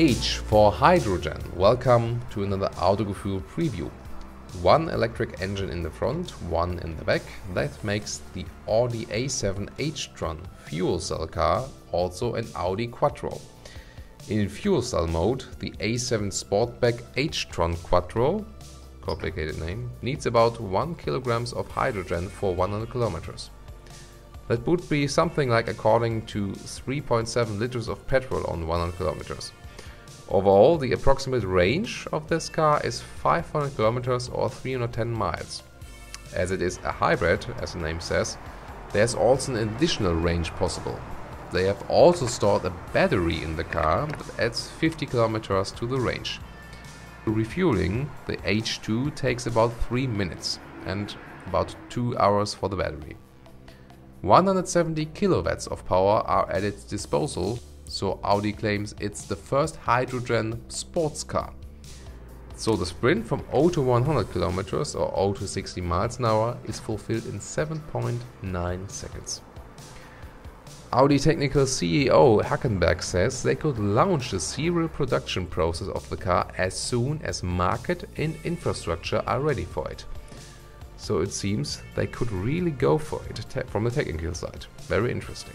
H for hydrogen. Welcome to another Autogefühl preview. One electric engine in the front, one in the back. That makes the Audi A7 h-tron fuel cell car also an Audi Quattro. In fuel cell mode, the A7 Sportback h-tron Quattro, complicated name, needs about 1 kilograms of hydrogen for 100 kilometers. That would be something like according to 3.7 liters of petrol on 100 kilometers. Overall, the approximate range of this car is 500 kilometers or 310 miles. As it is a hybrid, as the name says, there's also an additional range possible. They have also stored a battery in the car that adds 50 kilometers to the range. Refueling the H2 takes about 3 minutes and about 2 hours for the battery. 170 kilowatts of power are at its disposal so Audi claims it's the first hydrogen sports car. So the sprint from 0 to 100 kilometers or 0 to 60 miles an hour is fulfilled in 7.9 seconds. Audi technical CEO Hackenberg says they could launch the serial production process of the car as soon as market and infrastructure are ready for it. So it seems they could really go for it from the technical side. Very interesting.